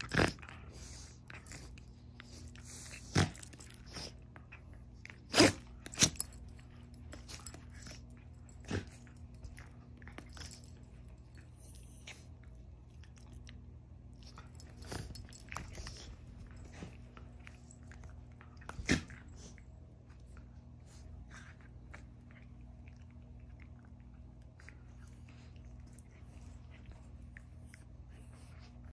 what the